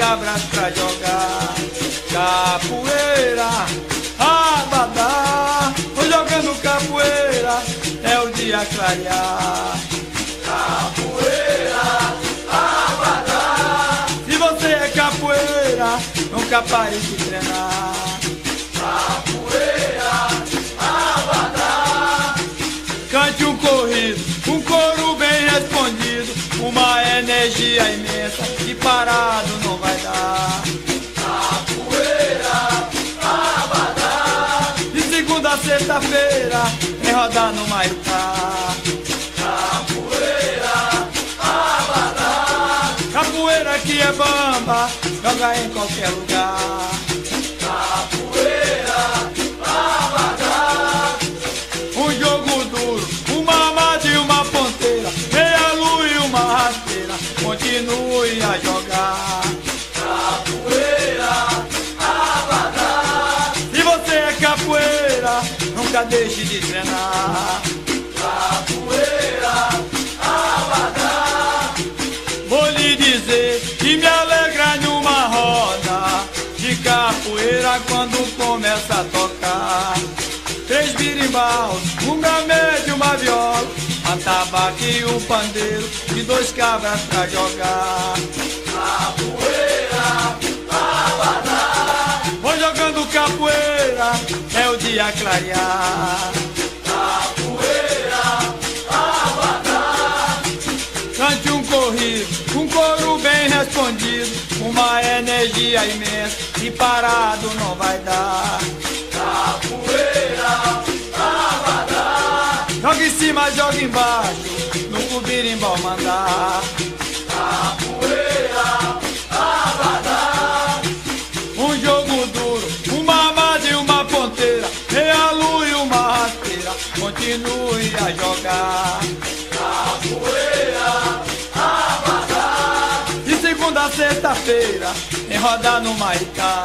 cabras pra jogar. Capoeira, abadá, vou jogando capoeira, é o dia clarear. Capoeira, abadá. Se você é capoeira, nunca pare de treinar. Capoeira, abadá. Cante um corrido, um coro bem respondido, uma energia imensa que parado não vai dar. Capoeira, abadá. De segunda a sexta-feira, em rodar no Maitá. Capoeira, abadá. Capoeira que é bamba, joga em qualquer lugar. Nunca deixe de treinar. Capoeira, abadá. Vou lhe dizer que me alegra numa roda de capoeira quando começa a tocar. Três birimbaus, um gamete e uma viola, a tabaco e um pandeiro e dois cabras pra jogar. Capoeira, dia clarear. Capoeira, abadá. Cante um corrido, um coro bem respondido, uma energia imensa e parado não vai dar. Capoeira, abadá. Joga em cima, joga embaixo, no cubirimbau mandar. Continue a jogar. Capoeira, abadá. De segunda a sexta-feira, em rodar no Maicá.